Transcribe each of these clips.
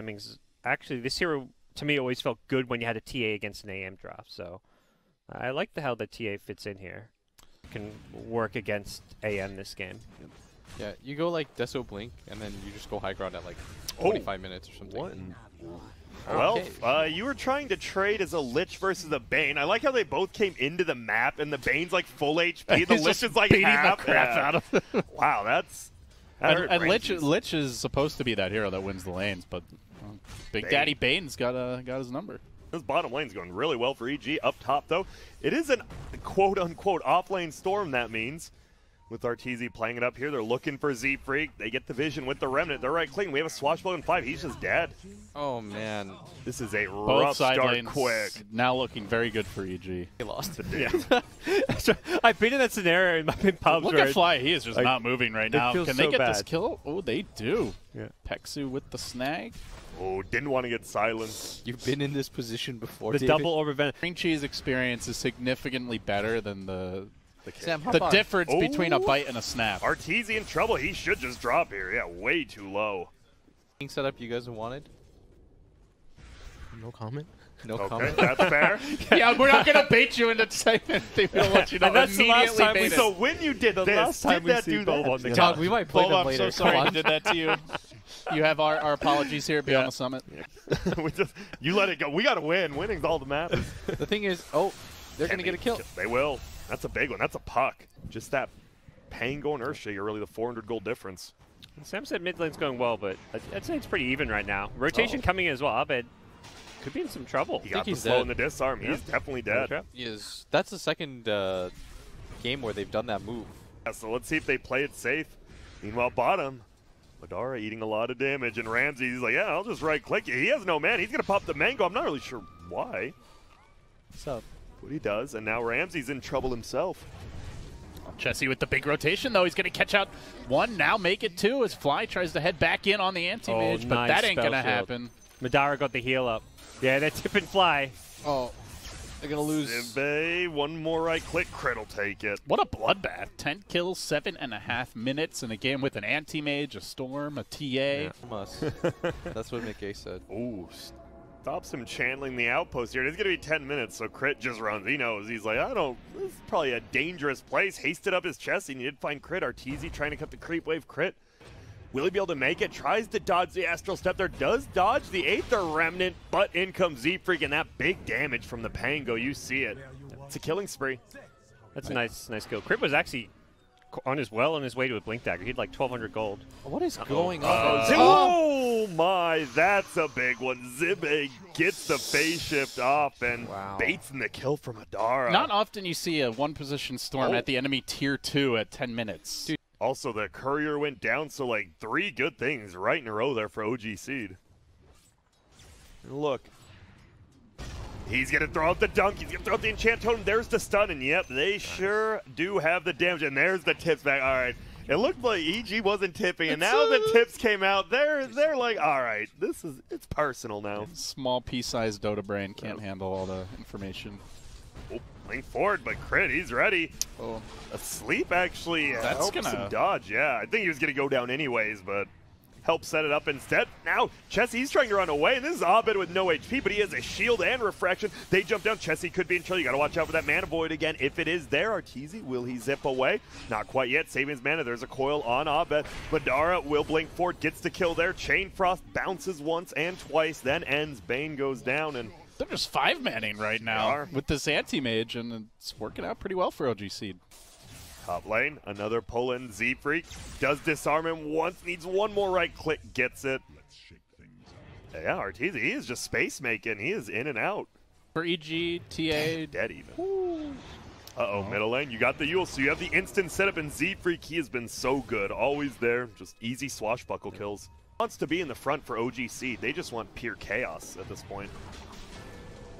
timings. Actually, this hero to me always felt good when you had a TA against an AM draft. So I like the how the TA fits in here. Can work against AM this game. Yeah, you go like Deso Blink, and then you just go high ground at like Oh. 25 minutes or something. What? Well, Okay. uh, you were trying to trade as a Lich versus a Bane. I like how they both came into the map, and the Bane's like full HP. The He's Lich is like beating half. the crap yeah. out of. Wow, that's. That and and Lich, Lich is supposed to be that hero that wins the lanes, but uh, Big Bane. Daddy Bane's got uh, got his number. This bottom lane's going really well for EG. Up top, though, it is an quote unquote off lane storm, that means. With Arteezy playing it up here, they're looking for Z Freak. They get the vision with the Remnant. They're right clean. We have a swashbuckling five. He's just dead. Oh man, This is a Both rough side start lanes quick. now looking very good for E EG. they lost. Yeah. I've been in that scenario in my in pubs Look where at Fly. He is just like, not moving right now. feels Can they so get this kill? Oh, they do. Yeah. Pexu with the snag. Oh, didn't want to get silenced. You've been in this position before. the David. double over Ven- Green cheese experience is significantly better than the The kid. Sam, the on. difference oh, between a bite and a snap. Arteezy in trouble. He should just drop here. Yeah, way too low. setup you guys wanted. No comment. No Okay, comment. that's fair. yeah, we're not gonna bait you into saying anything. We'll let you know And that's the last immediately. time we bait so when you did The this, last time did that see do Bob that? on the Dog, we might play Bob, them I'm so sorry I did that to you. You have our, our apologies here. Be on the summit. we just, you let it go. We got to win. Winning's all that matters. The thing is, oh, they're Can gonna get a they- kill. They will. That's a big one. That's a puck. Just that Pango and Earthshaker, really the 400 gold difference. Sam said mid lane's going well, but I'd, I'd say it's pretty even right now. Rotation Oh. coming in as well. Abed could be in some trouble. He got the he's slow dead. and the disarm. He's definitely dead. Trap. He is. That's the second uh, game where they've done that move. Yeah, so let's see if they play it safe. Meanwhile, bottom, Madara eating a lot of damage, and Ramsey, he's like, yeah, I'll just right click you. He has no man. He's going to pop the mango. I'm not really sure why, What's up? But he does. And now Ramsey's in trouble himself. Jesse with the big rotation, though. He's going to catch out one, now make it two as Fly tries to head back in on the anti-mage, Oh, but nice that ain't going to happen. Madara got the heal up. Yeah, they're tip and fly. Oh, they're gonna lose. Zibbe, one more right click, crit will take it. What a bloodbath. 10 kills, seven and a half minutes in a game with an anti-mage, a storm, a TA. From us. That's what McKay said. Ooh, stops him channeling the outpost here. It's going to be 10 minutes, so Crit just runs. He knows. He's like, I don't, this is probably a dangerous place. Hasted up his chest, and he did find Crit. Arteezy trying to cut the creep wave. Crit. Will he be able to make it? Tries to dodge the Astral Step there. Does dodge the Aether Remnant, but in comes Z-Freak, and that big damage from the Pango. You see it. It's a killing spree. That's a nice, nice kill. Crit was actually on his well on his way to a blink dagger. He had like 1,200 gold. What is going Uh, on? oh my, that's a big one. Zibbe gets the phase shift off and Wow. baits in the kill from Adara. Not often you see a one-position storm Oh. at the enemy tier 2 at 10 minutes. Dude. Also, the courier went down, so like three good things right in a row there for OG Seed. Look. He's gonna throw out the dunk. He's gonna throw out the enchant totem. There's the stun, and yep, they sure do have the damage. And there's the tips back. All right, it looked like EG wasn't tipping, and now the uh, tips came out. They're they're like, all right, this is it's personal now. Small pea-sized Dota brain can't handle all the information. Oh, link forward, but crit, he's ready. Oh, Asleep actually uh, That's helps gonna- him dodge. Yeah, I think he was gonna go down anyways, but help set it up instead. Now Chessie, he's trying to run away, and this is Abed with no HP, but he has a shield and refraction. They jump down. Chessie could be in trouble. You gotta watch out for that mana void again. If it is there, Arteezy, will he zip away? Not quite yet. Saving his mana. There's a coil on Abed. Madara will blink forward, gets the kill there. Chain Frost bounces once and twice, then ends. Bane goes down, and they're just five-manning right now with this anti-mage, and it's working out pretty well for OG Seed. Top lane, another pull-in. Z-Freak does disarm him once, needs one more right click, gets it. Yeah, Arteezy, he is just space making. He is in and out. For EG, TA, Dead even. Uh-oh, middle lane, you got the Eul, so you have the instant setup, and Z-Freak, he has been so good. Always there, just easy swashbuckle kills. Wants to be in the front for OG Seed. They just want pure chaos at this point.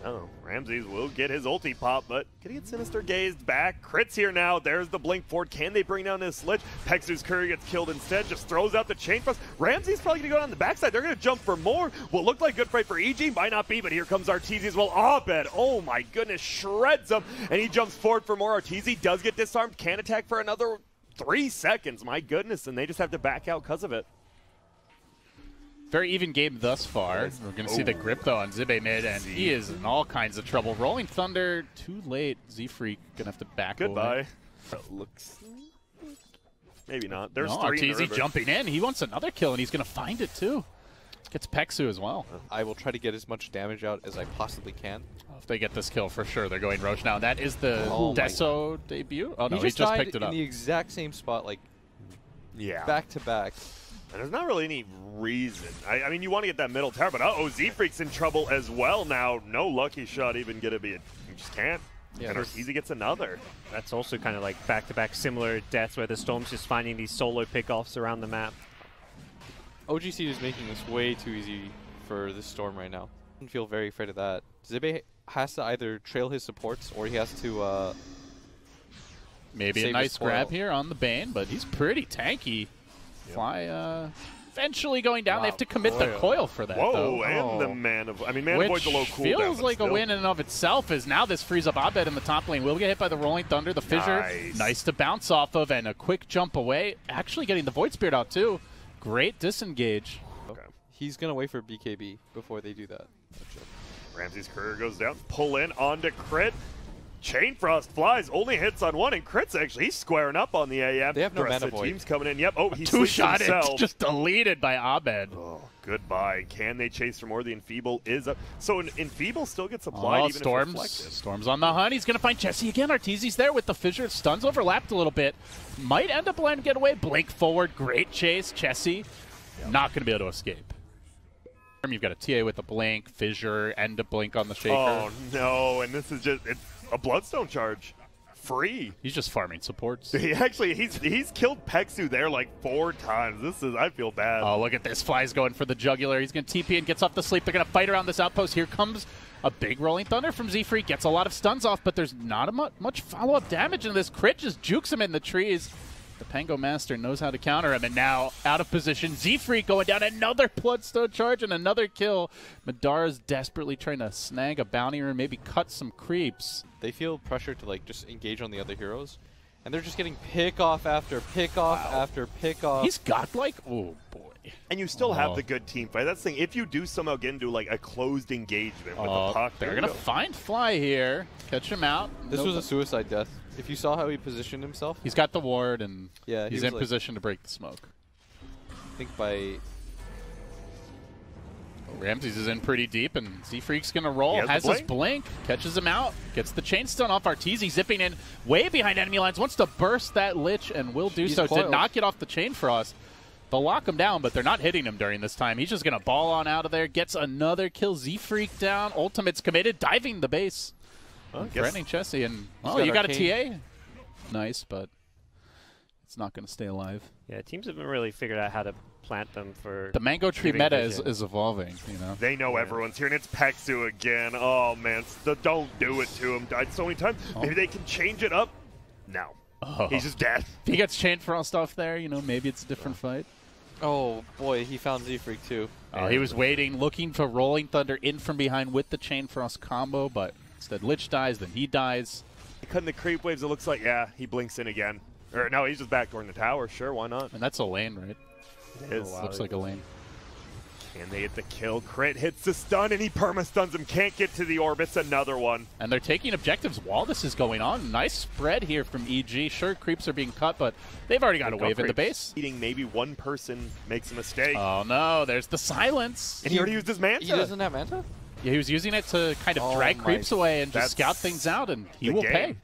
Oh, Ramses will get his ulti pop, but can he get Sinister Gazed back? Crit's here now. There's the Blink Ford. Can they bring down this Lich? Pexu's courier gets killed instead, just throws out the Chain Frost. Ramsey's probably going to go down the backside. They're going to jump for more. Will look like good fight for EG. Might not be, but here comes Arteezy as well. Ah, Abed, oh my goodness, shreds him. And he jumps forward for more. Arteezy does get disarmed. Can't attack for another three seconds. My goodness, and they just have to back out because of it. Very even game thus far. We're going to see the oh. grip, though, on Zibe mid, and he is in all kinds of trouble. Rolling Thunder, too late. Z-Freak going to have to back away. Goodbye. That looks. Maybe not. There's No, three in the Arteezy jumping in. He wants another kill, and he's going to find it, too. Gets Pexu as well. I will try to get as much damage out as I possibly can. Oh, if they get this kill, for sure, they're going Rosh now. That is the Oh Deso debut? Oh, no, he he just, just died picked it in up. the exact same spot, like Yeah. back to back. And there's not really any reason. I, I mean, you want to get that middle tower, but uh-oh, Z-Freak's in trouble as well now. No lucky shot even gonna be. A, you just can't. Yeah, and Arteezy gets another. That's also kind of like back-to-back similar deaths where the Storm's just finding these solo pickoffs around the map. OG Seed is making this way too easy for the storm right now. I feel very afraid of that. Zibe has to either trail his supports or he has to. Uh, Maybe a nice grab here on the Bane, but he's pretty tanky. Fly uh, eventually going down. They have to commit the Coil. coil for that, Whoa, though. and the Oh. man of. I mean, man of Which void's a low cooldown. feels but like a win in and of itself, as now this frees up Abed in the top lane. Will get hit by the Rolling Thunder, the Fissure. Nice. to bounce off of, and a quick jump away. Actually getting the Void Spirit out, too. Great disengage. Okay. he's gonna wait for BKB before they do that. Ramsey's courier goes down. Pull in onto crit. Chain Frost flies, only hits on one, and crit's actually he's squaring up on the AM. They have no the rest mana of the void. team's coming in. Yep. Oh, he Two sleeps shot it, himself. just deleted by Abed. Oh, goodbye. Can they chase for more? The Enfeeble is up. So an Enfeeble still gets applied Oh, even Storms. if reflected. Storms on the hunt. He's going to find Jesse again. Arteezy's there with the fissure. Stuns overlapped a little bit. Might end up letting him get away. Blink forward. Great chase. Chessie not going to be able to escape. You've got a TA with a blink, fissure, and a blink on the shaker. Oh no! And this is just it's a Bloodstone charge, free. He's just farming supports. He actually he's he's killed Pexu there like four times. This is I feel bad. Oh, look at this. Fly's going for the jugular. He's going to TP and gets off the sleep. They're going to fight around this outpost. Here comes a big rolling thunder from Z-Freak. Gets a lot of stuns off, but there's not a mu- much follow-up damage in this. Crit just jukes him in the trees. The Pango Master knows how to counter him, and now out of position. Z-Freak going down another Bloodstone charge and another kill. Madara's desperately trying to snag a bounty or maybe cut some creeps. They feel pressure to like just engage on the other heroes, and they're just getting pick off after pick off after pick off. He's godlike. Oh boy. And you still have Oh. the good team fight. That's the thing. If you do somehow get into like a closed engagement with Oh, a puck, they're gonna go. find Fly here, catch him out. this No- was a suicide death. If you saw how he positioned himself, He's got the ward and Yeah, he he's in like- position to break the smoke. I think by oh, Ramses is in pretty deep, and Z Freak's gonna roll. He has the Has his blink, catches him out, gets the chain stun off Arteezy, zipping in way behind enemy lines. Wants to burst that lich and will do He's so. Did not get off the chain frost. They'll lock him down, but they're not hitting him during this time. He's just gonna ball on out of there. Gets another kill. Z Freak down. Ultimate's committed, diving the base, Well, I guess- threatening Chessie, and oh, got you got a. TA. Nice, but it's not gonna stay alive. Yeah, teams haven't really figured out how to plant them for. The mango tree meta is, is evolving. You know. They know everyone's here, and it's Pexu again. Oh man, st- don't do it to him. Died so many times. Maybe oh. they can change it up. No, Oh. he's just dead. He gets chain frost off there, you know, maybe it's a different fight. Oh boy, he found Z Freak too. Oh, he was waiting, looking for Rolling Thunder in from behind with the Chain Frost combo, but instead Lich dies, then he dies. Cutting the creep waves. It looks like yeah, he blinks in again. Or no, he's just backdooring the tower. Sure, why not? And that's a lane, right? It is. Looks like a lane. Can they get the kill? Crit hits the stun, and he perma stuns him. Can't get to the orbits. Another one. And they're taking objectives while this is going on. Nice spread here from EG. Sure, creeps are being cut, but they've already got a wave in the base. Eating maybe one person makes a mistake, Oh no, there's the silence. and he already used his manta. He doesn't have Manta. Yeah, he was using it to kind of Oh drag creeps away and just scout things out, and he will game. pay.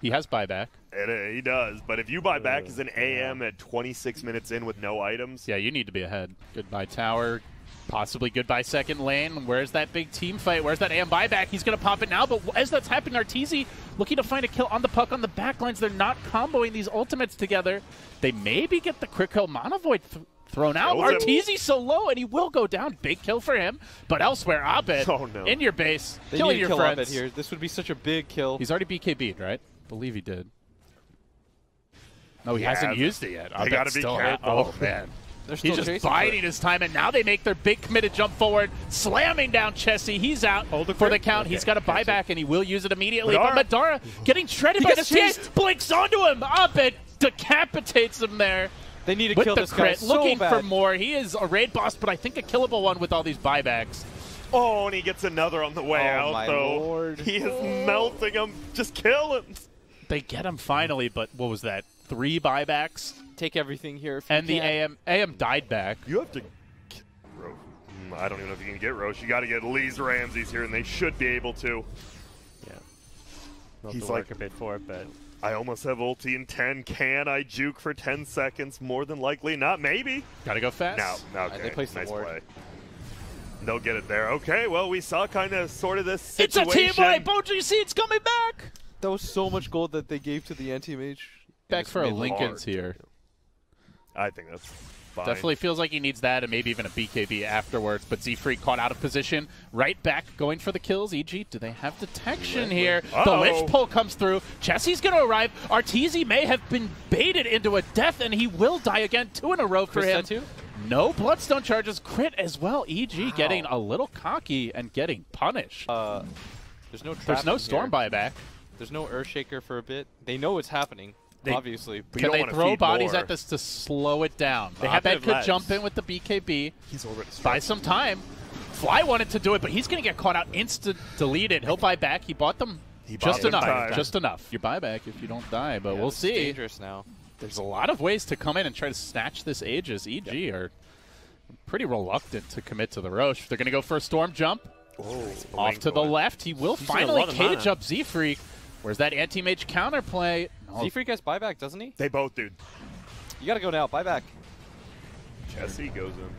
He has buyback. It, uh, he does, but if you buy back as an AM at 26 minutes in with no items, Yeah, you need to be ahead. Goodbye tower. Possibly goodbye second lane. Where's that big team fight? Where's that AM buyback? He's going to pop it now, but as that's happening, Arteezy looking to find a kill on the puck on the back lines. They're not comboing these ultimates together. They maybe get the quick kill Mana Void th- thrown out. Kills. Arteezy so low, and he will go down. Big kill for him. But elsewhere, Abed Oh, no. in your base, They killing need to your kill friends. Abed here. This would be such a big kill. He's already BKB'd, right? believe he did. No, he Yeah, hasn't but used it yet. they Abed gotta be still ha- careful. oh, man. They're He's just chasing for biding it. his time, and now they make their big committed jump forward, slamming down Chessie. He's out Hold the for the grip. count. He's got a buyback, and he will use it immediately. Madara. But Madara getting shredded He by the this chased. Blinks onto him. Up it decapitates him there. They need to with kill the this guy crit, so looking for more. He is a raid boss, but I think a killable one with all these buybacks. Oh, and he gets another on the way Oh, out, my though. lord. He is melting him. Just kill him. They get him finally, but what was that? Three buybacks, Take everything here. If you and the. AM AM died back. You have to. k- Ro- mm, I don't even know if you can get Rosh. You got to get Lee's Ramses here, and they should be able to. Yeah. We'll He's to work like- a bit for it, but I almost have ulti in 10. Can I juke for 10 seconds? More than likely not. Maybe. Gotta go fast. No. Okay. they placed the nice ward. play. They'll get it there. Okay. Well, we saw kind of sort of this It's a situation. team wipe. see it's coming back. That was so much gold that they gave to the anti-mage. Back for a Linken's hard. here. I think that's fine. Definitely feels like he needs that and maybe even a BKB afterwards. But Z Freak caught out of position. Right back going for the kills. EG, do they have detection here? The Uh-oh. Lich pull comes through. Jesse's going to arrive. Arteezy may have been baited into a death and he will die again. Two in a row for Chris him. Setu? No Bloodstone charges. Crit as well. EG getting a little cocky and getting punished. Uh, there's no. There's no Storm here. buyback. There's no Earthshaker for a bit. They know it's happening. They- obviously. But Can they throw bodies more. at this to slow it down? They have that could ledge. jump in with the BKB. He's already buy some time. Fly wanted to do it, but he's going to get caught out instant deleted. He'll buy back. He bought them He just them enough. time. Just enough. You buy back if you don't die, but Yeah, we'll see. Dangerous now. There's a lot of ways to come in and try to snatch this Aegis. EG are pretty reluctant to commit to the Rosh. They're going to go for a storm jump. Oh, Off to the left. He will He's got a finally lot cage mana. up Z Freak. Where's that anti mage counterplay? Oh, Z Freak has buyback, doesn't he? They both do. You gotta go now. Buyback. Jesse goes in.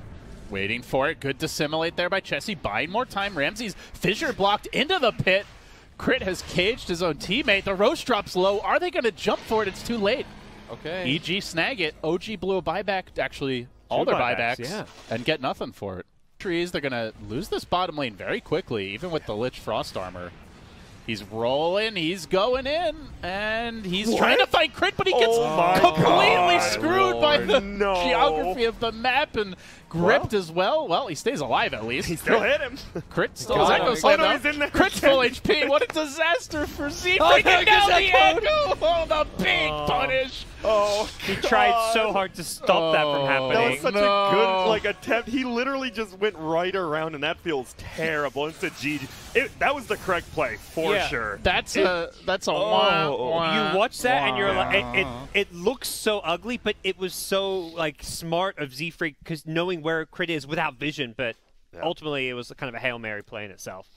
Waiting for it. Good Dissimilate there by Chessie. Buying more time. Ramsey's fissure blocked into the pit. Crit has caged his own teammate. The Rosh drops low. Are they going to jump for it? It's too late. Okay. EG snag it. OG blew a buyback, actually, all Two their buybacks, buybacks, yeah. and get nothing for it. Trees, they're going to lose this bottom lane very quickly, even with the Lich Frost Armor. He's rolling, he's going in, and he's What? trying to fight Crit, but he gets Oh completely God, screwed by oh, the no. geography of the map and gripped Well. as well. Well, he stays alive at least. He still hit him. Crit still has Echo Oh, no, he's in there Crit's full HP. What a disaster for Z. Oh, Freaking down the. Echo. Oh, the big Oh. punish. Oh, he tried so hard to stop that from oh. happening. That was such No. a good like attempt. He literally just went right around, and that feels terrible. It's a G. It, that was the correct play for Yeah. sure. That's It- a that's a Oh. wah, wah, you watch that and you're like, it, it, it looks so ugly, but it was so like smart of Z Freak because knowing where a crit is without vision, but Yeah. ultimately it was kind of a hail mary play in itself.